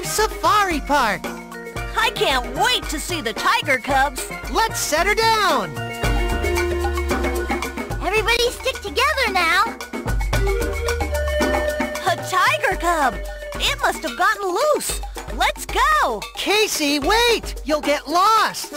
Safari park. I can't wait to see the tiger cubs. Let's set her down. Everybody stick together now. A tiger cub. It must have gotten loose. Let's go. Casey, wait! You'll get lost.